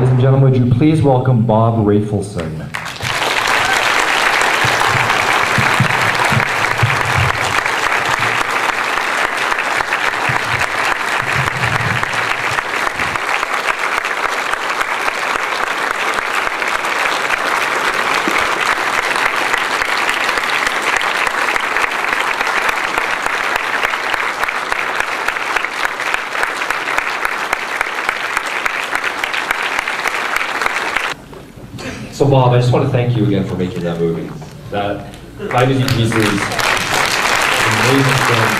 Ladies and gentlemen, would you please welcome Bob Rafelson? So Bob, I just want to thank you again for making that movie. That Five Easy Pieces, amazing film.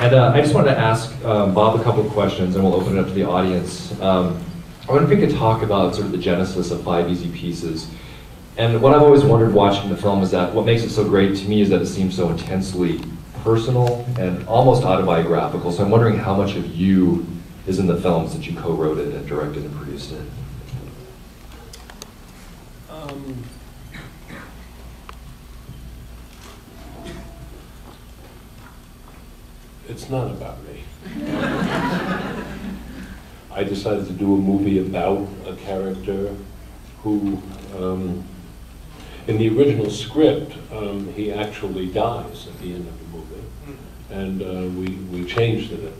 And uh, I just wanted to ask um, Bob a couple of questions, and we'll open it up to the audience. Um, I wonder if we could talk about sort of the genesis of Five Easy Pieces. And what I've always wondered watching the film is that what makes it so great to me is that it seems so intensely personal and almost autobiographical. So I'm wondering how much of you is in the film since you co-wrote it and directed and produced it. Um, It's not about me. I decided to do a movie about a character who, um, in the original script, um, he actually dies at the end of the movie. And uh, we, we changed it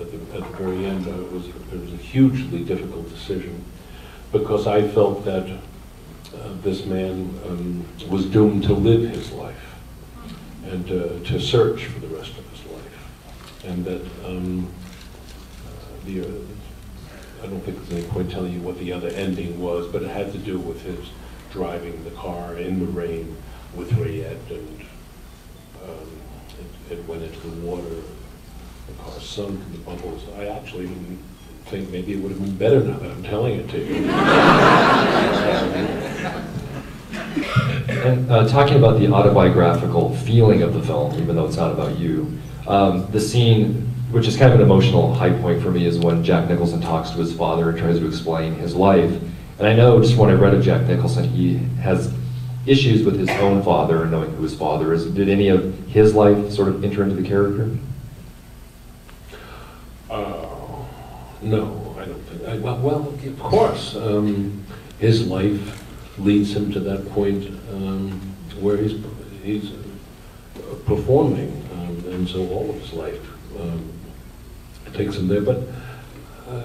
at, the, at the very end. Uh, it, was, it was a hugely difficult decision because I felt that uh, this man um, was doomed to live his life and uh, to search for the rest of his life. And that um, uh, the, uh, I don't think there's any point telling you what the other ending was, but it had to do with his driving the car in the rain with Rayette and um, it, it went into the water, car sunk in the bubbles. I actually think maybe it would have been better now that I'm telling it to you. And uh, talking about the autobiographical feeling of the film, even though it's not about you, um, the scene, which is kind of an emotional high point for me, is when Jack Nicholson talks to his father and tries to explain his life. And I know just when I read of Jack Nicholson, he has issues with his own father and knowing who his father is. Did any of his life sort of enter into the character? Uh, no, I don't think. I, well, well, of course, um, his life leads him to that point um, where he's he's performing, um, and so all of his life um, takes him there. But uh,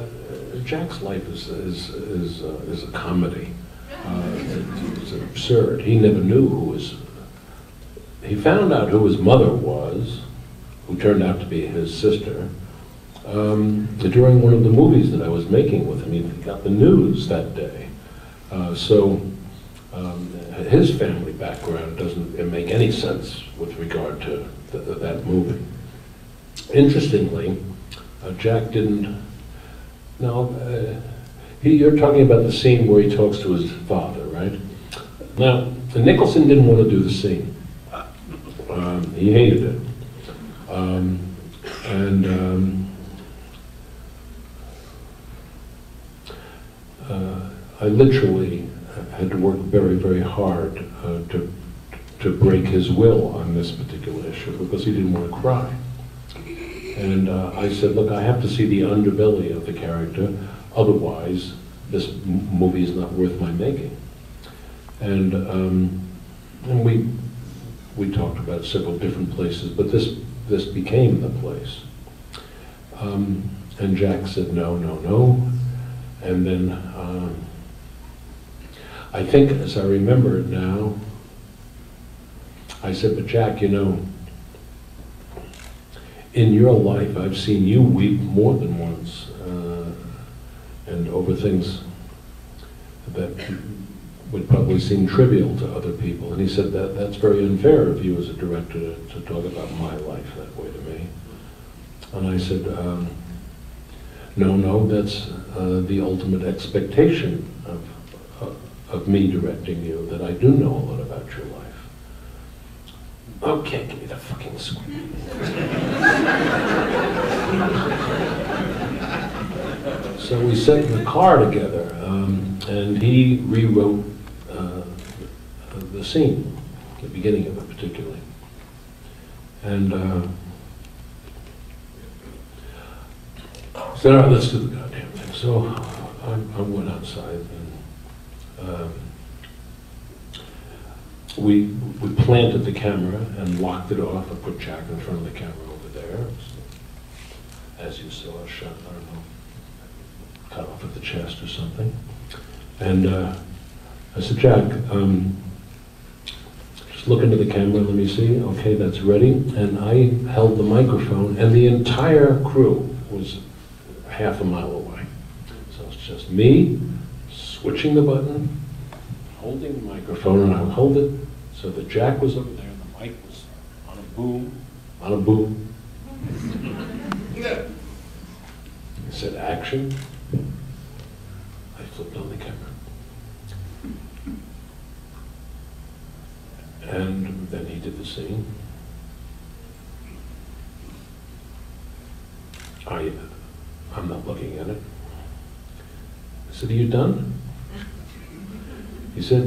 Jack's life is is is, uh, is a comedy. Uh, it's absurd. He never knew who his. He found out who his mother was, who turned out to be his sister. Um, during one of the movies that I was making with him, he got the news that day. Uh, so um, his family background doesn't make any sense with regard to th that movie. Interestingly, uh, Jack didn't. Now, uh, he, you're talking about the scene where he talks to his father, right? Now, Nicholson didn't want to do the scene. Um, he hated it. Um, and um, uh, I literally had to work very, very hard uh, to, to break his will on this particular issue because he didn't want to cry. And uh, I said, look, I have to see the underbelly of the character, otherwise this movie is not worth my making. And, um, and we, we talked about several different places, but this, this became the place. Um, and Jack said, no, no, no. And then um, I think, as I remember it now, I said, but Jack, you know, in your life, I've seen you weep more than once, uh, and over things that would probably seem trivial to other people. And he said that that's very unfair of you as a director to, to talk about my life that way to me. And I said, um, no, no, that's uh, the ultimate expectation of, of me directing you, that I do know a lot about your life. Okay, give me the fucking script. so we sat in the car together, um, and he rewrote uh, the scene, the beginning of it particularly. And uh, said, all right, let's do the goddamn thing. So I, I went outside and, um, we, we planted the camera and locked it off. I put Jack in front of the camera over there. So, As you saw, shot, I don't know, cut off at the chest or something. And uh, I said, Jack, um, just look into the camera, let me see. Okay, that's ready. And I held the microphone, and the entire crew was half a mile away. So it's just me switching the button, holding the microphone, and I would hold it so the Jack was over there, and the mic was on a boom, on a boom. He said, action. I flipped on the camera. And then he did the scene. I, I'm not looking at it. I said, are you done? He said,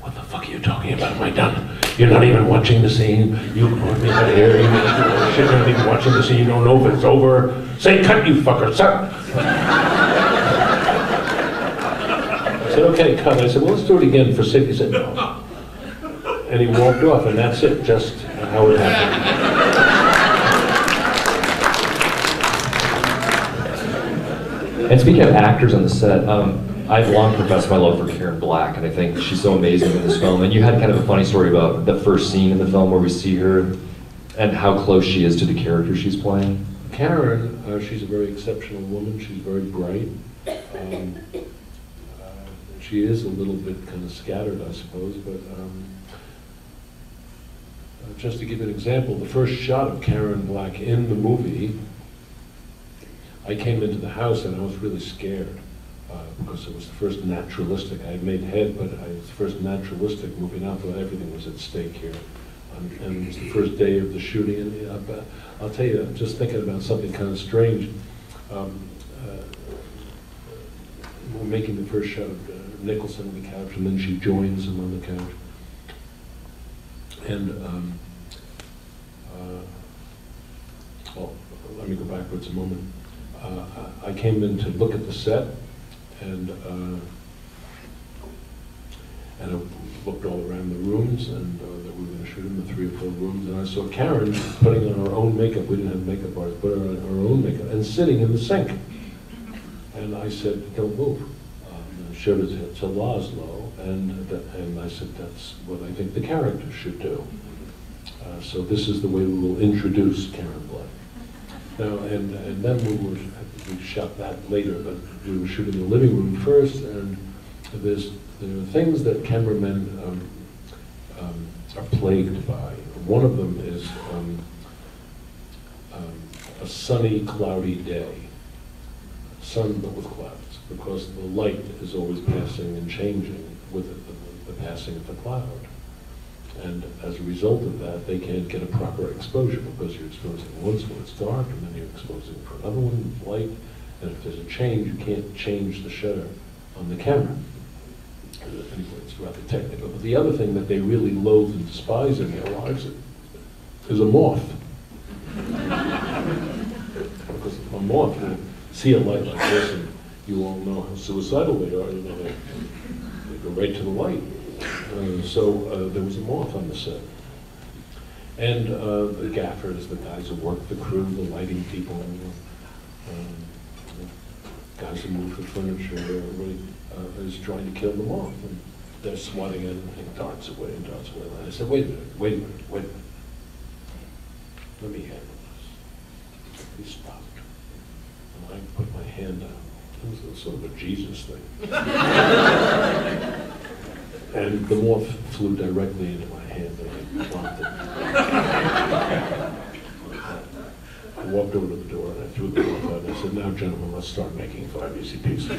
what the fuck are you talking about? Am I? You're not even watching the scene. You brought me out here. You not even watching the scene. You don't know if it's over. Say cut, you fucker. Stop. I said, okay, cut. I said, well, let's do it again for safety. He said, no. And he walked off, and that's it, just how it happened. And speaking of actors on the set, um, I've long professed my love for Karen Black, and I think she's so amazing in this film. And you had kind of a funny story about the first scene in the film where we see her and how close she is to the character she's playing. Karen, uh, she's a very exceptional woman. She's very bright. Um, uh, she is a little bit kind of scattered, I suppose, but um, uh, just to give an example, the first shot of Karen Black in the movie, I came into the house and I was really scared because it was the first naturalistic. I made Head, but I, it was the first naturalistic movie. Now, thought everything was at stake here. Um, and it was the first day of the shooting. And uh, I'll tell you, I'm just thinking about something kind of strange. Um, uh, we're making the first shot of uh, Nicholson on the couch, and then she joins him on the couch. And um, uh, well, let me go backwards a moment. Uh, I came in to look at the set, and uh, and I looked all around the rooms, and uh, that we were going to shoot in the three or four rooms, and I saw Karen putting on her own makeup. We didn't have makeup artists, put on her own makeup, and sitting in the sink. And I said, "Don't move." Um, showed it to, Laszlo, and and I said, "That's what I think the character should do." Uh, so this is the way we will introduce Karen Black. Now, and, and then we were, we shot that later, but we were shooting the living room first, and there's, there are things that cameramen um, um, are plagued by. One of them is um, um, a sunny, cloudy day, sun but with clouds, because the light is always passing and changing with the, the passing of the cloud. And as a result of that, they can't get a proper exposure because you're exposing once when it's dark, and then you're exposing for another one with light. And if there's a change, you can't change the shutter on the camera. Anyway, it's rather technical. But the other thing that they really loathe and despise in their lives is a moth. because a moth will see a light like this, and you all know how suicidal they are. You know, they, they go right to the light. Uh, so uh, there was a moth on the set. And uh, the gaffers, the guys who work the crew, the lighting people, um, the guys who move the furniture, everybody uh, is trying to kill the moth. And they're swatting it and darts away and darts away. And I said, wait a minute, wait a minute, wait a minute. Let me handle this. He stopped. And I put my hand out. It was sort of a Jesus thing. The morph flew directly into my hand and I it. I walked over to the door and I threw the moth out and I said, now gentlemen, let's start making five easy pieces.